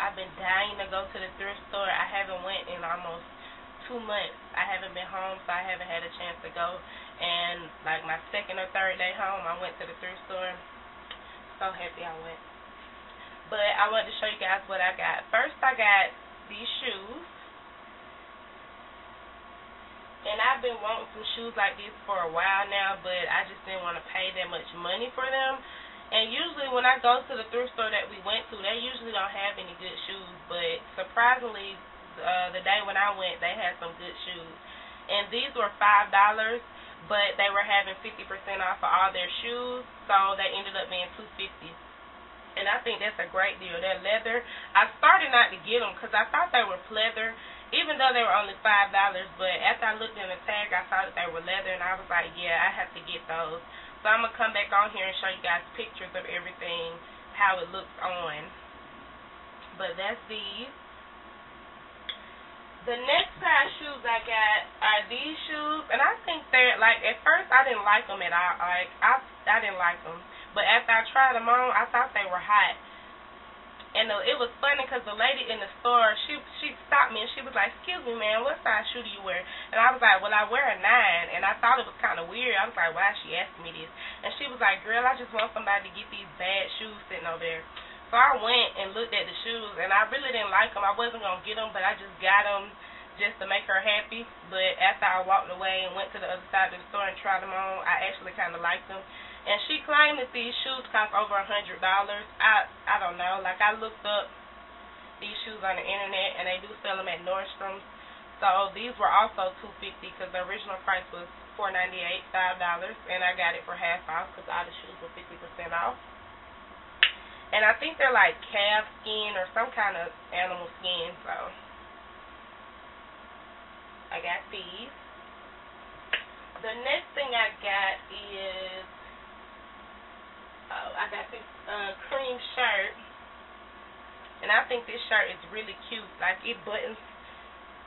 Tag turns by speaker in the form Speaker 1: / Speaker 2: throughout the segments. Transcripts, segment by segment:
Speaker 1: I've been dying to go to the thrift store. I haven't went in almost two months. I haven't been home, so I haven't had a chance to go. And like my second or third day home, I went to the thrift store. So happy I went. But I wanted to show you guys what I got. First, I got these shoes. And I've been wanting some shoes like this for a while now, but I just didn't want to pay that much money for them. And usually when I go to the thrift store that we went to, they usually don't have any good shoes. But surprisingly, uh, the day when I went, they had some good shoes. And these were $5, but they were having 50% off of all their shoes, so they ended up being 250 and I think that's a great deal. They're leather. I started not to get them because I thought they were pleather even though they were only five dollars, but after I looked in the tag, I saw that they were leather, and I was like, yeah, I have to get those. So I'm gonna come back on here and show you guys pictures of everything, how it looks on. But that's these. The next pair of shoes I got are these shoes, and I think they're like at first I didn't like them at all. Like I I didn't like them, but after I tried them on, I thought they were hot. And uh, it was funny because the lady in the store, she she stopped me and she was like, "Excuse me, man, what size shoe do you wear?" And I was like, "Well, I wear a nine. And I thought it was kind of weird. I was like, "Why is she asking me this?" And she was like, "Girl, I just want somebody to get these bad shoes sitting over there." So I went and looked at the shoes, and I really didn't like them. I wasn't gonna get them, but I just got them just to make her happy. But after I walked away and went to the other side of the store and tried them on, I actually kind of liked them. And she claimed that these shoes cost over a hundred dollars. I I don't know. Like I looked up these shoes on the internet, and they do sell them at Nordstrom's. So these were also two fifty because the original price was four ninety eight, five dollars, and I got it for half off because all the shoes were fifty percent off. And I think they're like calf skin or some kind of animal skin. So I got these. The next thing I got is uh, I got this uh, cream shirt, and I think this shirt is really cute. Like it buttons,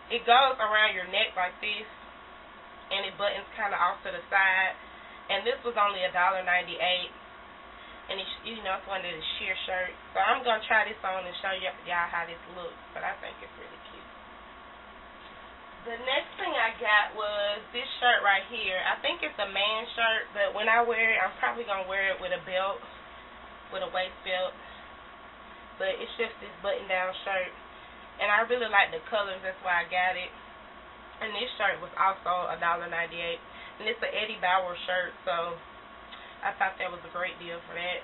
Speaker 1: it goes around your neck like this, and it buttons kind of off to the side. And this was only a dollar ninety eight, and it's you know it's one of the sheer shirts. So I'm gonna try this on and show y'all how this looks. But I think it's really cute. The next thing I got was this shirt right here. I think it's a man shirt, but when I wear it, I'm probably going to wear it with a belt, with a waist belt. But it's just this button-down shirt. And I really like the colors, that's why I got it. And this shirt was also $1.98. And it's an Eddie Bauer shirt, so I thought that was a great deal for that.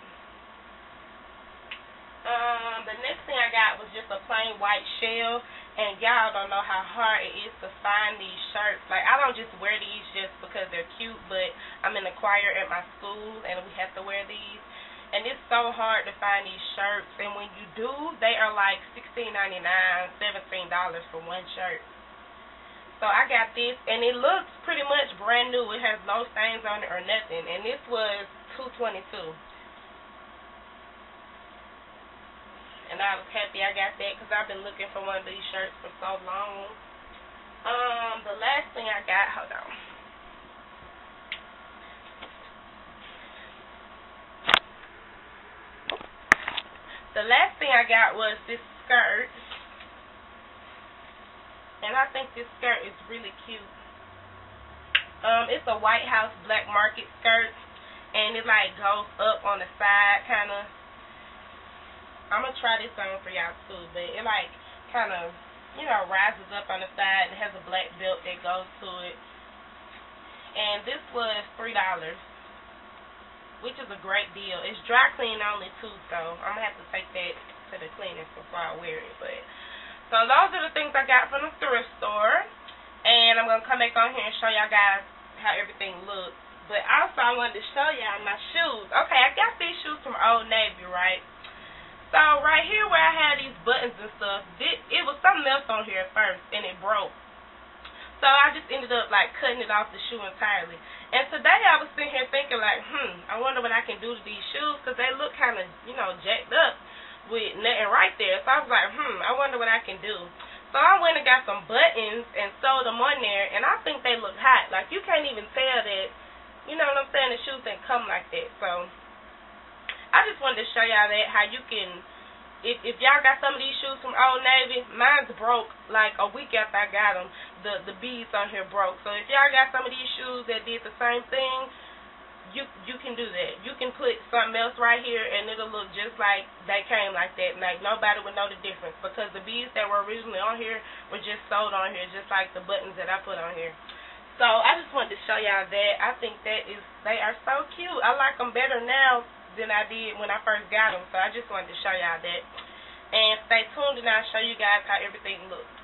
Speaker 1: Um, the next thing I got was just a plain white shell. And y'all don't know how hard it is to find these shirts. Like, I don't just wear these just because they're cute, but I'm in the choir at my school, and we have to wear these. And it's so hard to find these shirts. And when you do, they are like $16.99, $17 for one shirt. So I got this, and it looks pretty much brand new. It has no stains on it or nothing. And this was two twenty two. And I was happy I got that because I've been looking for one of these shirts for so long. Um, the last thing I got, hold on. The last thing I got was this skirt. And I think this skirt is really cute. Um, it's a White House Black Market skirt. And it like goes up on the side kind of I'm gonna try this on for y'all too, but it like kind of you know rises up on the side. It has a black belt that goes to it, and this was three dollars, which is a great deal. It's dry clean only too, so I'm gonna have to take that to the cleaners before I wear it. But so those are the things I got from the thrift store, and I'm gonna come back on here and show y'all guys how everything looks. But also I wanted to show y'all my shoes. Okay, I got these shoes from Old Navy, right? So right here where I had these buttons and stuff, it, it was something else on here at first, and it broke. So I just ended up like cutting it off the shoe entirely. And today I was sitting here thinking like, hmm, I wonder what I can do to these shoes because they look kind of, you know, jacked up with nothing right there. So I was like, hmm, I wonder what I can do. So I went and got some buttons and sewed them on there, and I think they look hot. Like you can't even tell that, you know what I'm saying? The shoes didn't come like that. So I just wanted to show y'all that how you can, if if y'all got some of these shoes from Old Navy, mine's broke like a week after I got them. The the beads on here broke. So if y'all got some of these shoes that did the same thing, you you can do that. You can put something else right here, and it'll look just like they came like that. Like nobody would know the difference because the beads that were originally on here were just sold on here, just like the buttons that I put on here. So I just wanted to show y'all that. I think that is they are so cute. I like them better now than I did when I first got them. So I just wanted to show y'all that. And stay tuned and I'll show you guys how everything looks.